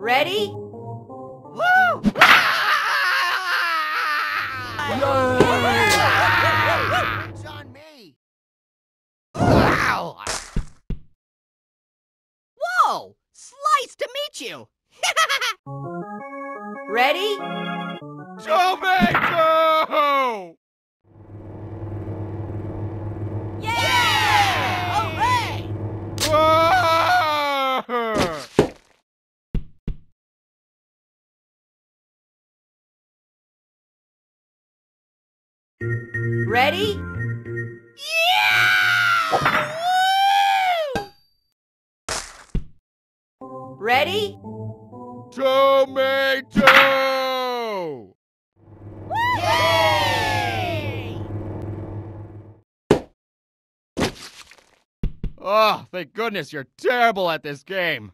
Ready? Woo! It's on me. Wow. Whoa! Slice to meet you! Ready? Ready? Yeah! Ready? Tomato! Yay! Oh, thank goodness you're terrible at this game.